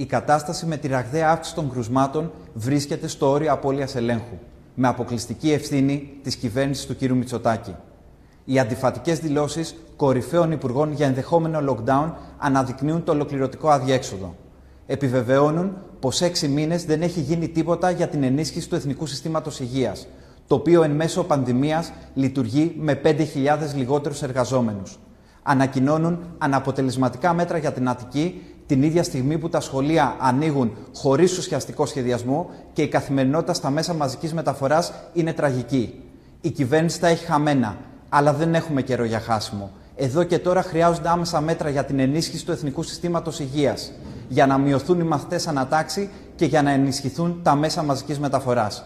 η κατάσταση με τη ραγδαία αύξηση των κρουσμάτων βρίσκεται στο όριο απώλειας ελέγχου, με αποκλειστική ευθύνη της κυβέρνησης του κ. Μητσοτάκη. Οι αντιφατικές δηλώσεις κορυφαίων υπουργών για ενδεχόμενο lockdown αναδεικνύουν το ολοκληρωτικό αδιέξοδο. Επιβεβαιώνουν πως έξι μήνες δεν έχει γίνει τίποτα για την ενίσχυση του Εθνικού Συστήματος Υγείας, το οποίο εν μέσω πανδημίας λειτουργεί με 5.000 λιγότερους εργαζόμενους. Ανακοινώνουν αναποτελεσματικά μέτρα για την Αττική την ίδια στιγμή που τα σχολεία ανοίγουν χωρίς ουσιαστικό σχεδιασμό και η καθημερινότητα στα μέσα μαζικής μεταφοράς είναι τραγική. Η κυβέρνηση τα έχει χαμένα, αλλά δεν έχουμε καιρό για χάσιμο. Εδώ και τώρα χρειάζονται άμεσα μέτρα για την ενίσχυση του Εθνικού Συστήματος Υγείας, για να μειωθούν οι μαθητές ανατάξει και για να ενισχυθούν τα μέσα μαζικής μεταφοράς.